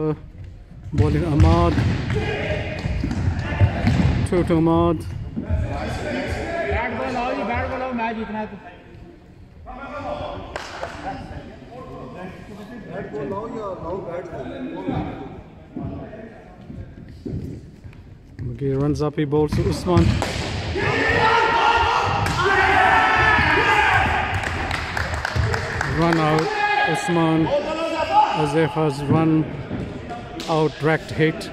Uh, bowling Ahmad. Two to Ahmad. Bat ball आओ जी bat ball आओ match जीतना है तो Okay, runs up, he bowls to Usman. Run out, Usman. Azef has run out, direct hit.